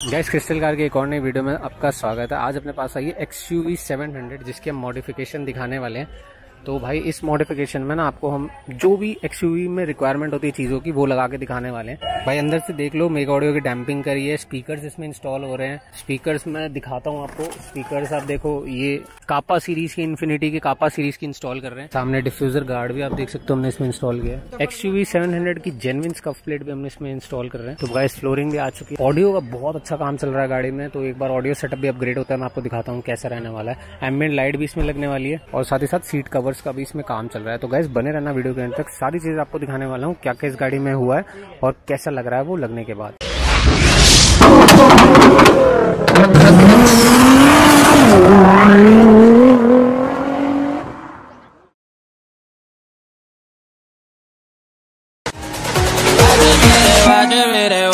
Gas crystal car के एक और नई वीडियो में आपका स्वागत है। आज अपने पास आई है X U V seven hundred जिसकी हम मॉडिफिकेशन दिखाने वाले हैं। तो भाई, इस मॉडिफिकेशन में ना आपको हम जो भी एक्सयूवी में रिक्वायरमेंट होती है चीज़ों की, वो लगा के दिखाने वाले हैं। भाई, अंदर से देख लो मेगा ऑडियो की डैम्पिंग करी है स्पीकर्स इसमें इंस्टॉल हो रहे हैं। स्पीकर्स मैं दिखाता हूँ आपको। स्पीकर्स आप देखो, ये कापा सीरीज़ की इन्फिनिटी के कापा सीरीज़ की इंस्टॉल कर रहे हैं। सामने डिफ्यूजर गार्ड भी आप देख सकते हो, हमने इसमें इंस्टॉल किया है। एक्सयूवी सेवन की जेनविन स्कफ प्लेट भी हमने इसमें इंस्टॉल कर रहे हैं। तो गाइस फ्लोरिंग भी आ चुकी है। ऑडियो का बहुत अच्छा काम चल रहा है गाड़ी में तो एक बार ऑडियो सेटअप भी अपग्रेड होता है, मैं आपको दिखाता हूँ कैसा रहने वाला है। एम्बियन लाइट भी इसमें लगने वाली है, और साथ ही साथ सीट कवर्स का भी इसमें काम चल रहा है। तो गैस बने रहना वीडियो के अंत तक। सारी चीज़ें आपको दिखाने वाला हूँ क्या क्या इस गाड़ी में हुआ है और कैसा लग रहा है वो लगने के बाद। तो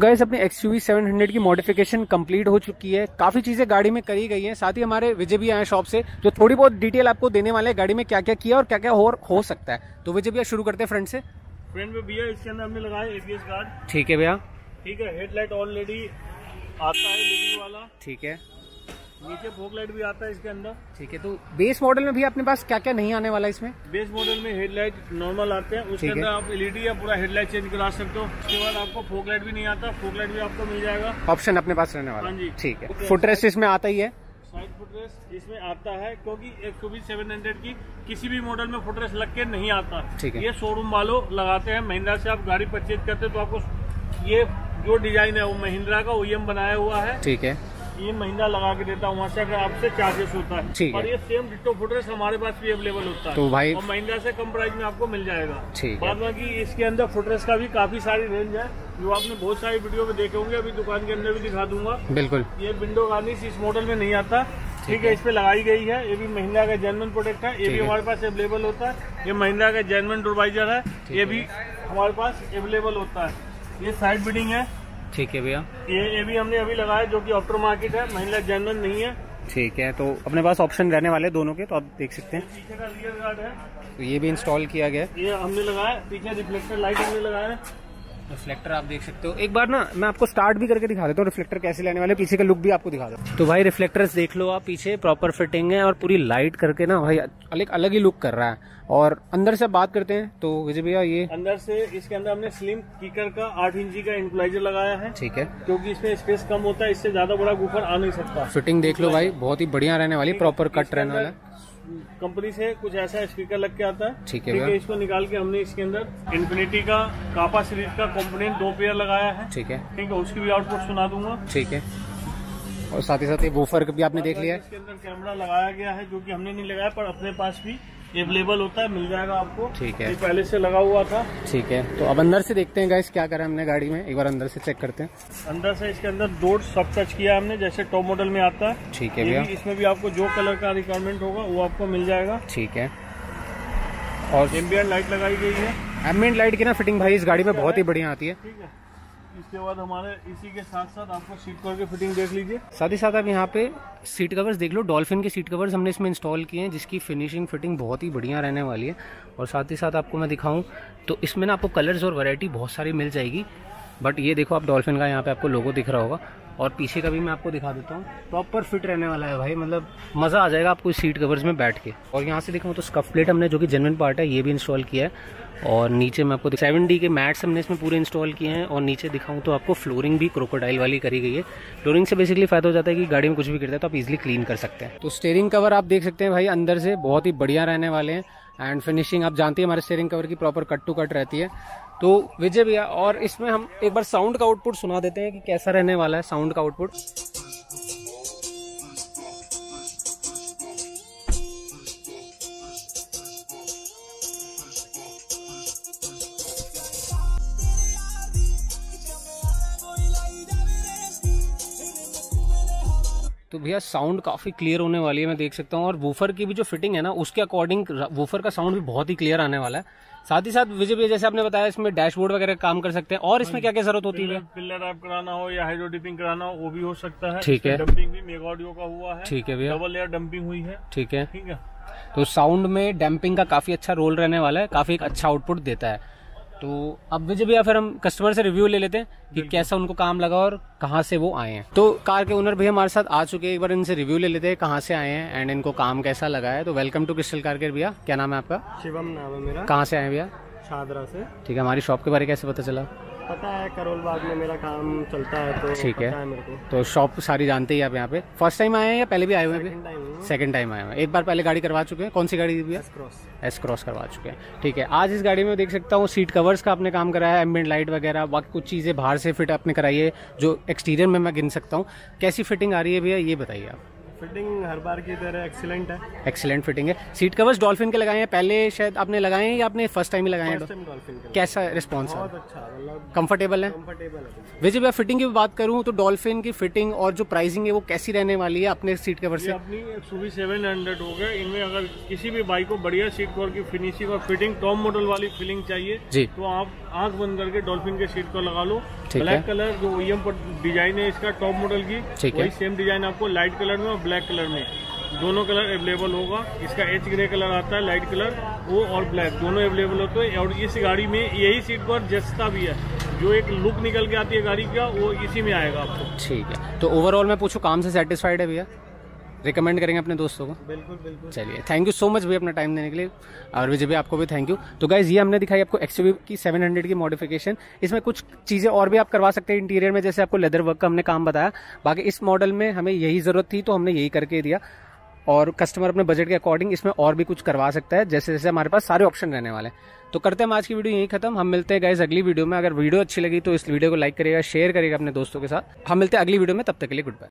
गैस अपनी एक्स यू सेवन हंड्रेड की मॉडिफिकेशन कंप्लीट हो चुकी है। काफ़ी चीज़ें गाड़ी में करी गई हैं। साथ ही हमारे विजय भी आए शॉप से जो थोड़ी बहुत डिटेल आपको देने वाले हैं गाड़ी में क्या क्या किया और क्या क्या हो, हो सकता है। तो विजय भैया शुरू करते हैं फ्रंट से। फ्रंट में भैया इसके अंदर हमने लगाया एबीएस गार्ड ठीक है भैया। ठीक है हेडलाइट ऑलरेडी आता है वाला। ठीक है। नीचे फोक लाइट भी आता है इसके अंदर। ठीक है तो बेस मॉडल में भी अपने पास क्या क्या नहीं आने वाला इसमें? बेस मॉडल में हेडलाइट नॉर्मल आते हैं उसके अंदर आप एलईडी या पूरा हेडलाइट चेंज करा सकते हो। उसके बाद आपको फोक लाइट भी नहीं आता फोक लाइट भी आपको मिल जाएगा। ऑप्शन अपने पास रहने वाला। हाँ जी। ठीक है। फुटरेस्ट इसमें आता ही है। साइड फुटरेस्ट इसमें आता है क्योंकि एक सौ बीस सेवन हंड्रेड की किसी भी मॉडल में फुटरेस्ट लग के नहीं आता। ठीक है। ये शोरूम वालों लगाते हैं। महिंद्रा से आप गाड़ी परचेज करते हो तो आपको ये जो डिज़ाइन है वो महिंद्रा का ओईएम बनाया हुआ है। ठीक है। ये महीना लगा के देता हूँ वहाँ से अगर आपसे चार्जेस होता है। ठीक और ये सेम डिटो फुटरेस हमारे पास भी अवेलेबल होता है। तो भाई और महिंद्रा से कम प्राइस में आपको मिल जाएगा। ठीक बाद बाकी इसके अंदर फुटरेस का भी काफ़ी सारी रेंज है जो आपने बहुत सारी वीडियो में देखे होंगे अभी दुकान के अंदर भी दिखा दूँगा। बिल्कुल। ये विंडो गार्निश इस मॉडल में नहीं आता। ठीक है। इस पे लगाई गई है। ये भी महिंद्रा का जेनवन प्रोडक्ट है। ये भी हमारे पास अवेलेबल होता है। ये महिंद्रा का जेनवन डोरवाइजर है। ये भी हमारे पास अवेलेबल होता है। ये साइड बिडिंग है। ठीक है भैया। ये ये भी हमने अभी लगाया जो कि ऑफ्टर मार्केट है महिला जनरल नहीं है। ठीक है तो अपने पास ऑप्शन रहने वाले दोनों के तो आप देख सकते हैं। पीछे का रियर गार्ड है। तो ये भी इंस्टॉल किया गया ये हमने लगाया पीछे रिफ्लेक्टर लाइट हमने लगाया रिफ्लेक्टर आप देख सकते हो। एक बार ना मैं आपको स्टार्ट भी करके दिखा देता हूँ रिफ्लेक्टर कैसे लेने वाले पीछे का लुक भी आपको दिखा दो तो भाई रिफ्लेक्टर्स देख लो आप पीछे प्रॉपर फिटिंग है और पूरी लाइट करके ना भाई अलग अलग ही लुक कर रहा है। और अंदर से बात करते हैं तो विजय भैया ये अंदर से इसके अंदर हमने स्लिम कीकर का आठ इंची का इंप्लाइजर लगाया है। ठीक है। क्योंकि इसमें स्पेस कम होता है इससे ज़्यादा बड़ा गुफर आ नहीं सकता। फिटिंग देख लो भाई बहुत ही बढ़िया रहने वाली प्रॉपर कट रहने वाला कंपनी से कुछ ऐसा स्पीकर लग के आता है। ठीक है इसको निकाल के हमने इसके अंदर इन्फिनिटी का कापा सीरीज़ का कंपोनेंट दो पेयर लगाया है। ठीक है। ठीक है उसकी भी आउटपुट सुना दूँगा। ठीक है। और साथ ही साथ ये वोफर भी आपने देख लिया है। इसके अंदर कैमरा लगाया गया है जो कि हमने नहीं लगाया पर अपने पास भी अवेलेबल होता है मिल जाएगा आपको। ठीक है। पहले से लगा हुआ था। ठीक है तो अब अंदर से देखते हैं गाइस क्या करा हमने गाड़ी में। एक बार अंदर से चेक करते हैं। अंदर से इसके अंदर डोर सब टच किया हमने जैसे टॉप मॉडल में आता है। ठीक है भैया। इसमें भी आपको जो कलर का रिक्वायरमेंट होगा वो आपको मिल जाएगा। ठीक है। और एम्बियन लाइट लगाई गई है। एम्बियन लाइट की ना फिटिंग भाई इस गाड़ी में बहुत ही बढ़िया आती है। ठीक है। इसके बाद हमारे इसी के साथ साथ आपको सीट कवर की फिटिंग देख लीजिए। साथ ही साथ आप यहाँ पे सीट कवर्स देख लो। डॉल्फिन के सीट कवर्स हमने इसमें इंस्टॉल किए हैं, जिसकी फिनिशिंग फिटिंग बहुत ही बढ़िया रहने वाली है। और साथ ही साथ आपको मैं दिखाऊँ तो इसमें ना आपको कलर्स और वैरायटी बहुत सारी मिल जाएगी। बट ये देखो आप डॉल्फिन का यहाँ पे आपको लोगो दिख रहा होगा। और पीछे का भी मैं आपको दिखा देता हूँ। प्रॉपर फिट रहने वाला है भाई मतलब मज़ा आ जाएगा आपको सीट कवर्स में बैठ के। और यहाँ से दिखाऊँ तो स्कफ प्लेट हमने जो कि जेनवन पार्ट है, ये भी इंस्टॉल किया है। और नीचे मैं आपको सेवन डी के मैट्स हमने इसमें पूरे इंस्टॉल किए हैं। और नीचे दिखाऊँ तो आपको फ्लोरिंग भी क्रोकोडाइल वाली करी गई है। फ्लोरिंग से बेसिकली फ़ायदा हो जाता है कि गाड़ी में कुछ भी गिरता है तो आप इजिली क्लीन कर सकते हैं। तो स्टेयरिंग कवर आप देख सकते हैं भाई, अंदर से बहुत ही बढ़िया रहने वाले हैं। एंड फिनिशिंग आप जानते हैं हमारे स्टेयरिंग कवर की प्रॉपर कट टू कट रहती है। तो विजय भैया, और इसमें हम एक बार साउंड का आउटपुट सुना देते हैं कि कैसा रहने वाला है साउंड का आउटपुट तो भैया साउंड काफ़ी क्लियर होने वाली है मैं देख सकता हूँ। और वूफर की भी जो फिटिंग है ना उसके अकॉर्डिंग वूफर का साउंड भी बहुत ही क्लियर आने वाला है। साथ ही साथ विजय भैया जैसे आपने बताया इसमें डैशबोर्ड वगैरह काम कर सकते हैं। और इसमें क्या क्या ज़रूरत होती है पिल्लर आप कराना हो या हाइड्रो डिपिंग कराना हो वो भी हो सकता है। ठीक है। डंपिंग भी मेगा ऑडियो का हुआ है। ठीक है भैया। डबल लेयर डंपिंग हुई है। ठीक है। ठीक है। तो साउंड में डैम्पिंग का काफ़ी अच्छा रोल रहने वाला है काफ़ी एक अच्छा आउटपुट देता है। तो अब विजय भैया फिर हम कस्टमर से रिव्यू ले लेते हैं कि कैसा उनको काम लगा और कहाँ से वो आए हैं। तो कार के ओनर भैया हमारे साथ आ चुके हैं एक बार इनसे रिव्यू ले लेते हैं कहाँ से आए हैं एंड इनको काम कैसा लगा है। तो welcome to crystal car care भैया क्या नाम है आपका? शिवम नाम है मेरा। कहाँ से आए भैया? छादरा से। ठीक है हमारी शॉप के बारे में कैसे पता चला? पता है करोल बाग में मेरा काम चलता है तो ठीक है। है तो शॉप सारी जानते ही आप यहाँ पे। फ़र्स्ट टाइम आए हैं या पहले भी आए हुए हैं। सेकंड टाइम आए हुए हैं। एक बार पहले गाड़ी करवा चुके हैं। कौन सी गाड़ी थी भैया क्रॉस एस क्रॉस करवा चुके हैं। ठीक है आज इस गाड़ी में देख सकता हूँ सीट कवर्स का आपने काम कराया है एम्बियंट लाइट वगैरह बाकी कुछ चीज़ें बाहर से फिट आपने कराई है जो एक्सटीरियर में मैं गिन सकता हूँ। कैसी फिटिंग आ रही है भैया ये बताइए आप। फिटिंग हर बार की तरह एक्सीलेंट है। एक्सीलेंट फिटिंग है। सीट कवर्स डॉल्फिन के लगाए हैं? पहले शायद आपने लगाए हैं या आपने फ़र्स्ट टाइम ही लगाए हैं? डॉल्फिन कैसा रिस्पॉन्स है? बहुत अच्छा मतलब कंफर्टेबल है? वैसे भैया फिटिंग की बात करूँ तो डॉल्फिन की फिटिंग और जो प्राइसिंग है वो कैसी रहने वाली है अपने सीट कवर से? अपनी सेवन हंड्रेड हो गए। इनमें अगर किसी भी बाइक को बढ़िया सीट कवर की फिनिशिंग और फिटिंग टॉप मॉडल वाली फीलिंग चाहिए जी। तो आप आँख बंद करके डॉल्फिन के सीट को लगा लो। ब्लैक है। कलर जो ओएम पर डिज़ाइन है इसका टॉप मॉडल की ठीक है। वही सेम डिज़ाइन आपको लाइट कलर में और ब्लैक कलर में। दोनों कलर अवेलेबल होगा। इसका एच ग्रे कलर आता है लाइट कलर वो और ब्लैक दोनों अवेलेबल होते हैं। और इस गाड़ी में यही सीट पर जस्ता भी है। जो एक लुक निकल के आती है गाड़ी का वो इसी में आएगा आपको। ठीक है। तो ओवरऑल मैं पूछूँ काम से सेटिस्फाइड है भैया? रिकमेंड करेंगे अपने दोस्तों को? बिल्कुल बिल्कुल। चलिए थैंक यू सो मच भाई अपना टाइम देने के लिए। और विजय भैया आपको भी थैंक यू तो गाइज़ ये हमने दिखाई आपको एक्सयूवी की 700 की मॉडिफिकेशन इसमें कुछ चीज़ें और भी आप करवा सकते हैं इंटीरियर में जैसे आपको लेदर वर्क का हमने काम बताया। बाकी इस मॉडल में हमें यही ज़रूरत थी तो हमने यही करके दिया। और कस्टमर अपने बजट के अकॉर्डिंग इसमें और भी कुछ करवा सकता है जैसे जैसे हमारे पास सारे ऑप्शन रहने वाले हैं। तो करते हैं आज की वीडियो यहीं खत्म। हम मिलते हैं गाइज़ अगली वीडियो में। अगर वीडियो अच्छी लगी तो इस वीडियो को लाइक करिएगा शेयर करिएगा अपने दोस्तों के साथ। हम मिलते हैं अगली वीडियो में तब तक के लिए गुड बाय